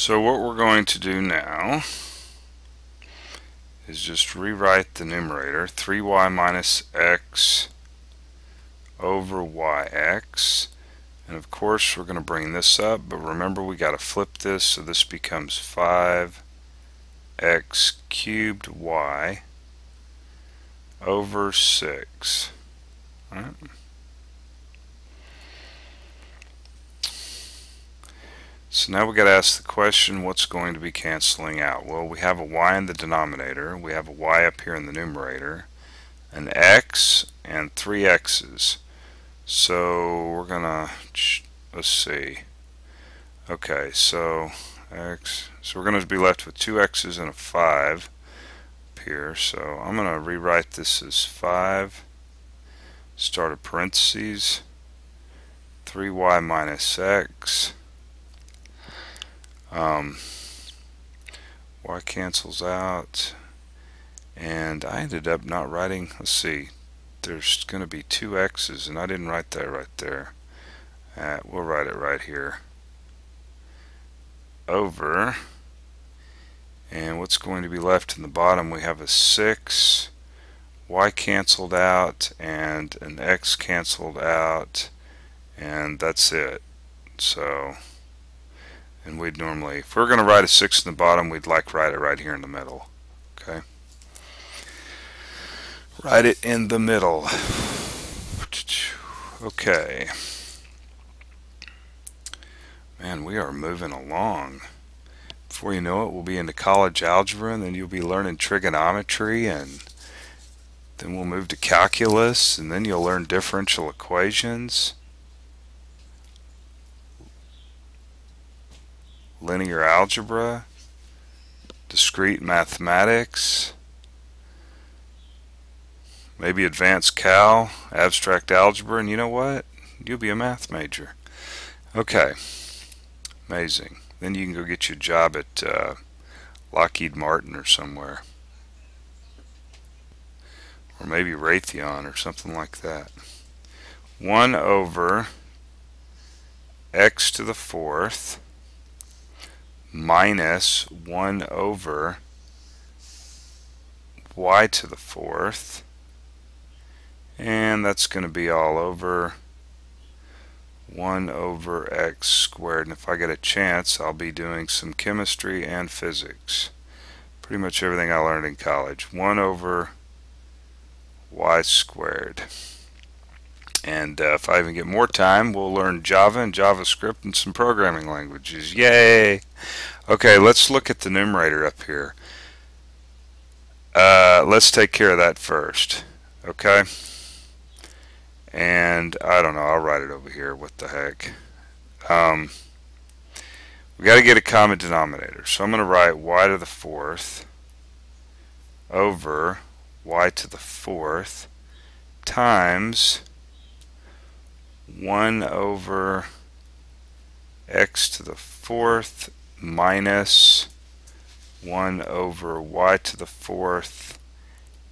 So what we're going to do now is just rewrite the numerator 3y minus x over yx and of course we're going to bring this up but remember we got to flip this so this becomes 5x cubed y over 6 right? So now we got to ask the question, what's going to be canceling out? Well, we have a y in the denominator, we have a y up here in the numerator, an x, and three x's. So we're going to, let's see. Okay, so x, so we're going to be left with two x's and a 5 up here. So I'm going to rewrite this as 5, start a parentheses, 3y minus x, um, y cancels out. And I ended up not writing let's see there's going to be two x's and I didn't write that right there. Uh, we'll write it right here. Over. And what's going to be left in the bottom we have a 6 y canceled out and an x canceled out and that's it. So and we'd normally, if we're going to write a 6 in the bottom, we'd like write it right here in the middle. Okay. Write it in the middle. Okay. Man, we are moving along. Before you know it, we'll be into college algebra, and then you'll be learning trigonometry, and then we'll move to calculus, and then you'll learn differential equations. Linear algebra, discrete mathematics, maybe advanced cal, abstract algebra, and you know what? You'll be a math major. Okay, amazing. Then you can go get your job at uh, Lockheed Martin or somewhere. Or maybe Raytheon or something like that. 1 over x to the fourth minus 1 over y to the fourth. And that's going to be all over 1 over x squared. And if I get a chance I'll be doing some chemistry and physics. Pretty much everything I learned in college. 1 over y squared and uh, if I even get more time, we'll learn Java and JavaScript and some programming languages. Yay! Okay, let's look at the numerator up here. Uh, let's take care of that first. Okay? And I don't know, I'll write it over here. What the heck? Um, we got to get a common denominator. So I'm going to write y to the fourth over y to the fourth times 1 over x to the fourth minus 1 over y to the fourth.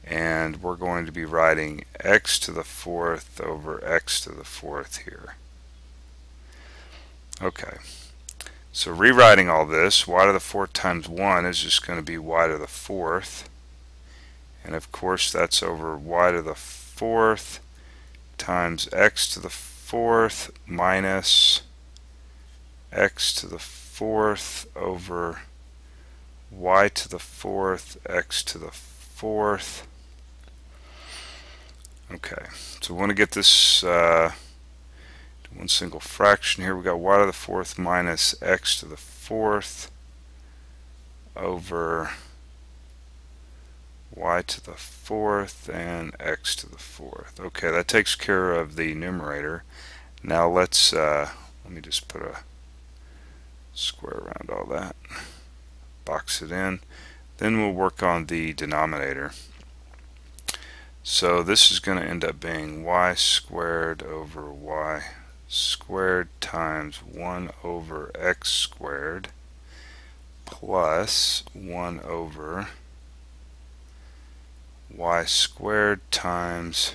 And we're going to be writing x to the fourth over x to the fourth here. Okay, so rewriting all this, y to the fourth times 1 is just going to be y to the fourth. And of course that's over y to the fourth times x to the fourth minus x to the fourth over y to the fourth x to the fourth. Okay so we want to get this uh, one single fraction here. We got y to the fourth minus x to the fourth over y to the fourth and x to the fourth. Okay, that takes care of the numerator. Now let's, uh, let me just put a square around all that. Box it in. Then we'll work on the denominator. So this is going to end up being y squared over y squared times 1 over x squared plus 1 over y squared times